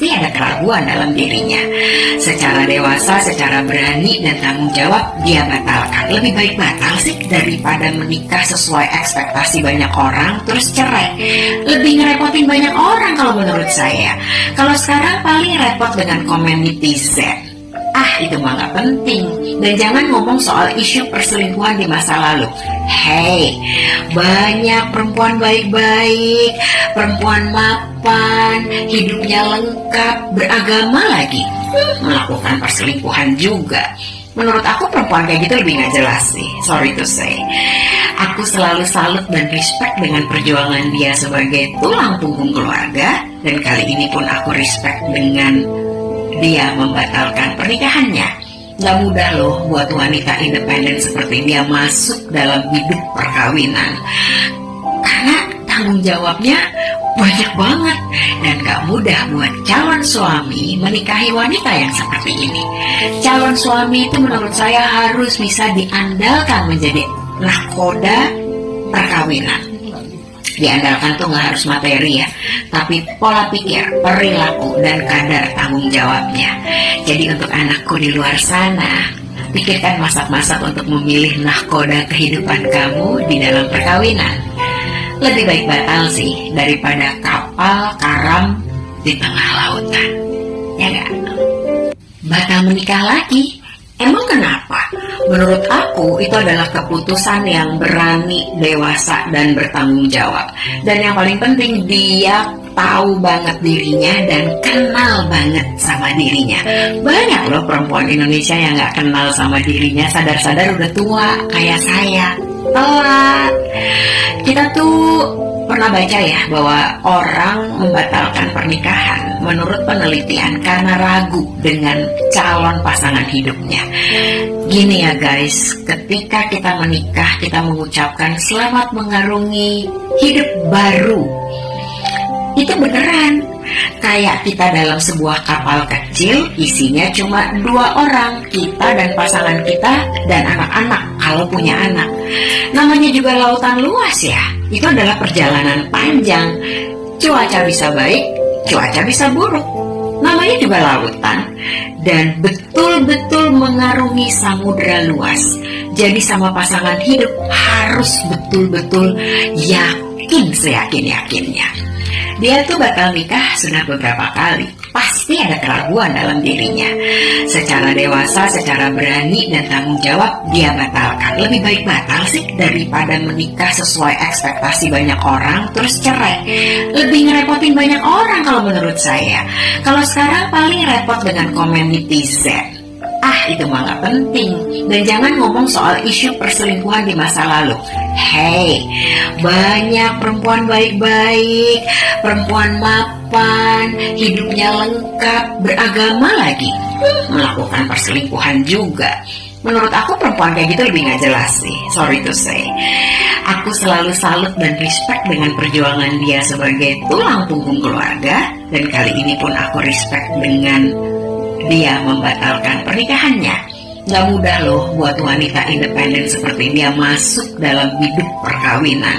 pasti ada keraguan dalam dirinya. Secara dewasa, secara berani dan tanggung jawab, dia batalkan. Lebih baik batal sih daripada menikah sesuai ekspektasi banyak orang terus cerai. Lebih ngerepotin banyak orang kalau menurut saya. Kalau sekarang paling repot dengan komen netizen. Itu mah gak penting. Dan jangan ngomong soal isu perselingkuhan di masa lalu. Hey, banyak perempuan baik-baik, perempuan mapan, hidupnya lengkap, beragama lagi. Melakukan perselingkuhan juga. Menurut aku perempuan kayak gitu lebih gak jelas sih, sorry to say. Aku selalu salut dan respect dengan perjuangan dia sebagai tulang punggung keluarga. Dan kali ini pun aku respect dengan dia membatalkan pernikahannya. Gak mudah loh buat wanita independen seperti dia masuk dalam hidup perkawinan. Karena tanggung jawabnya banyak banget dan gak mudah buat calon suami menikahi wanita yang seperti ini. Calon suami itu menurut saya harus bisa diandalkan menjadi nahkoda perkawinan diandalkan tuh nggak harus materi ya, tapi pola pikir, perilaku, dan kadar tanggung jawabnya. Jadi untuk anakku di luar sana, pikirkan masak-masak untuk memilih nahkoda kehidupan kamu di dalam perkawinan. Lebih baik batal sih daripada kapal karam di tengah lautan. Ya nggak? Batal menikah lagi Emang kenapa? Menurut aku itu adalah keputusan yang berani, dewasa, dan bertanggung jawab. Dan yang paling penting dia tahu banget dirinya dan kenal banget sama dirinya. Banyak loh perempuan Indonesia yang gak kenal sama dirinya, sadar-sadar udah tua kayak saya. Telat. Kita tuh pernah baca ya bahwa orang membatalkan pernikahan menurut penelitian karena ragu dengan calon pasangan hidupnya. Gini ya guys, ketika kita menikah kita mengucapkan selamat mengarungi hidup baru. Itu beneran kayak kita dalam sebuah kapal kecil isinya cuma dua orang kita dan pasangan kita dan anak-anak kalau punya anak namanya juga lautan luas ya itu adalah perjalanan panjang. Cuaca bisa baik, cuaca bisa buruk. Namanya juga lautan dan betul-betul mengarungi samudera luas. Jadi sama pasangan hidup harus betul-betul yakin seyakin-yakinnya. Dia tuh bakal nikah sudah beberapa kali. Pasti ada keraguan dalam dirinya. Secara dewasa, secara berani dan tanggung jawab, dia batalkan. Lebih baik batal sih daripada menikah sesuai ekspektasi banyak orang terus cerai. Lebih ngerepotin banyak orang kalau menurut saya. Kalau sekarang paling repot dengan komen netizen. Ah, itu mah gak penting. Dan jangan ngomong soal isu perselingkuhan di masa lalu. Hey, banyak perempuan baik-baik, perempuan mapan, hidupnya lengkap, beragama lagi. Melakukan perselingkuhan juga. Menurut aku perempuan kayak gitu lebih gak jelas sih, sorry to say. Aku selalu salut dan respect dengan perjuangan dia sebagai tulang punggung keluarga. Dan kali ini pun aku respect dengan dia membatalkan pernikahannya. Gak mudah loh buat wanita independen seperti dia masuk dalam hidup perkawinan.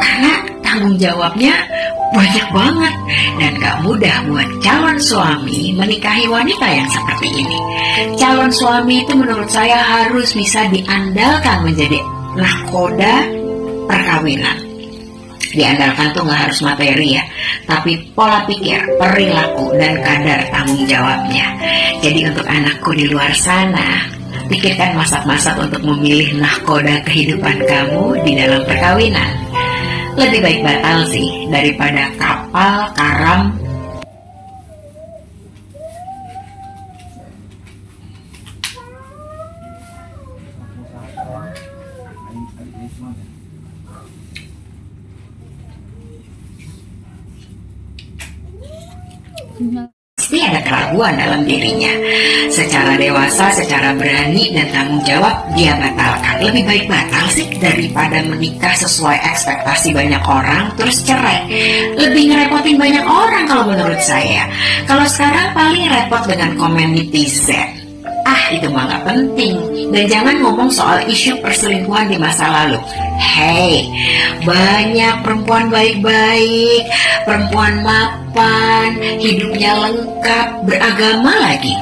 Karena tanggung jawabnya banyak banget dan gak mudah buat calon suami menikahi wanita yang seperti ini. Calon suami itu menurut saya harus bisa diandalkan menjadi nahkoda perkawinan diandalkan tuh nggak harus materi ya, tapi pola pikir, perilaku, dan kadar tanggung jawabnya. Jadi untuk anakku di luar sana, pikirkan masak-masak untuk memilih nahkoda kehidupan kamu di dalam perkawinan. Lebih baik batal sih daripada kapal karam Pasti ada keraguan dalam dirinya. Secara dewasa, secara berani dan tanggung jawab, dia batalkan. Lebih baik batal sih daripada menikah sesuai ekspektasi banyak orang terus cerai. Lebih ngerepotin banyak orang kalau menurut saya. Kalau sekarang paling repot dengan komen netizen. Ah, itu mah nggak penting. Dan jangan ngomong soal isu perselingkuhan di masa lalu. Hei, banyak perempuan baik-baik, perempuan mapan, hidupnya lengkap, beragama lagi.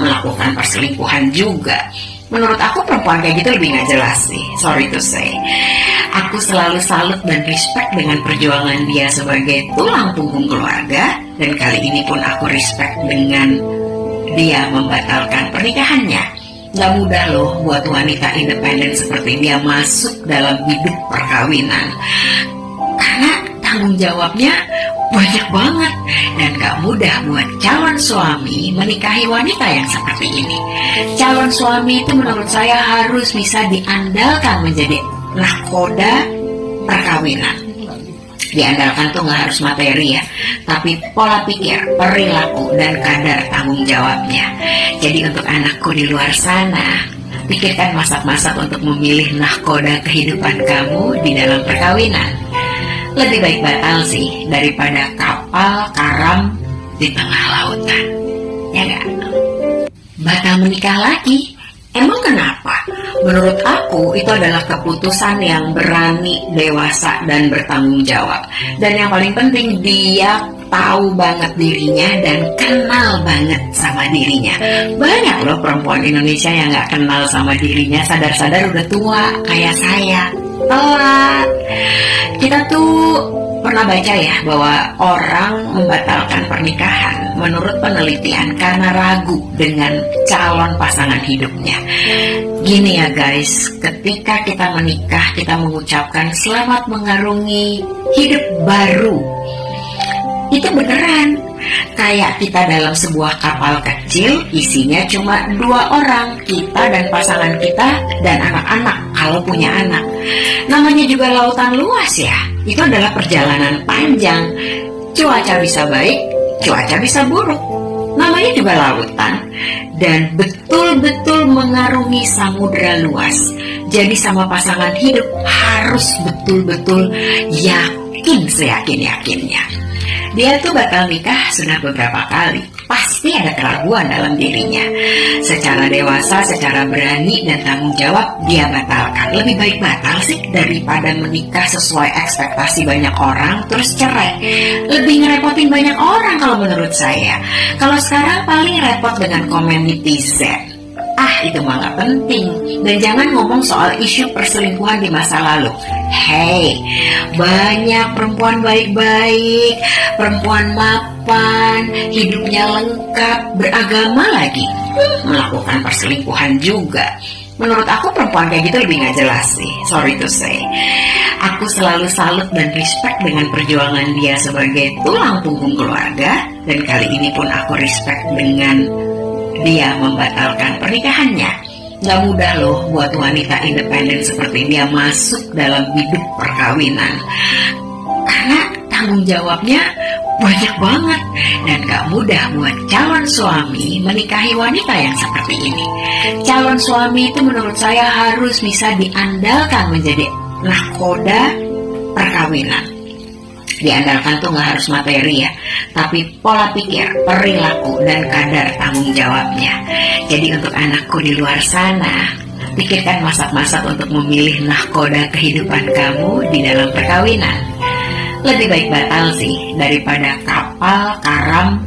Melakukan perselingkuhan juga. Menurut aku perempuan kayak gitu lebih nggak jelas sih, sorry to say. Aku selalu salut dan respect dengan perjuangan dia sebagai tulang punggung keluarga, dan kali ini pun aku respect dengan dia membatalkan pernikahannya. Gak mudah loh buat wanita independen seperti dia masuk dalam hidup perkawinan. Karena tanggung jawabnya banyak banget dan gak mudah buat calon suami menikahi wanita yang seperti ini. Calon suami itu menurut saya harus bisa diandalkan menjadi nahkoda perkawinan diandalkan tuh nggak harus materi ya, tapi pola pikir, perilaku, dan kadar tanggung jawabnya. Jadi untuk anakku di luar sana, pikirkan masak-masak untuk memilih nahkoda kehidupan kamu di dalam perkawinan. Lebih baik batal sih daripada kapal karam di tengah lautan. Ya nggak? Batal menikah lagi? Emang kenapa? Menurut aku itu adalah keputusan yang berani, dewasa, dan bertanggung jawab. Dan yang paling penting dia tahu banget dirinya dan kenal banget sama dirinya. Banyak loh perempuan Indonesia yang nggak kenal sama dirinya, sadar-sadar udah tua kayak saya. Telat. Kita tuh pernah baca ya bahwa orang membatalkan pernikahan menurut penelitian karena ragu dengan calon pasangan hidupnya. Gini ya guys, ketika kita menikah kita mengucapkan selamat mengarungi hidup baru. Itu beneran kayak kita dalam sebuah kapal kecil isinya cuma dua orang kita dan pasangan kita dan anak-anak kalau punya anak. Namanya juga lautan luas ya. Itu adalah perjalanan panjang. Cuaca bisa baik cuaca bisa buruk. Namanya juga lautan dan betul-betul mengarungi samudera luas. Jadi sama pasangan hidup harus betul-betul yakin seyakin-yakinnya dia tuh bakal nikah sudah beberapa kali. Pasti ada keraguan dalam dirinya. Secara dewasa, secara berani dan tanggung jawab, dia batalkan. Lebih baik batal sih daripada menikah sesuai ekspektasi banyak orang terus cerai. Lebih ngerepotin banyak orang kalau menurut saya. Kalau sekarang paling repot dengan komen netizen. Ah, itu mah gak penting. Dan jangan ngomong soal isu perselingkuhan di masa lalu. Hei, banyak perempuan baik-baik, perempuan mapan, hidupnya lengkap, beragama lagi. Melakukan perselingkuhan juga. Menurut aku perempuan kayak gitu lebih gak jelas sih, sorry to say. Aku selalu salut dan respect dengan perjuangan dia sebagai tulang punggung keluarga. Dan kali ini pun aku respect dengan dia membatalkan pernikahannya. Gak mudah loh buat wanita independen seperti dia masuk dalam hidup perkawinan. Karena tanggung jawabnya banyak banget dan gak mudah buat calon suami menikahi wanita yang seperti ini. Calon suami itu menurut saya harus bisa diandalkan menjadi nahkoda perkawinan diandalkan tuh nggak harus materi ya, tapi pola pikir, perilaku, dan kadar tanggung jawabnya. Jadi untuk anakku di luar sana, pikirkan masak-masak untuk memilih nahkoda kehidupan kamu di dalam perkawinan. Lebih baik batal sih daripada kapal karam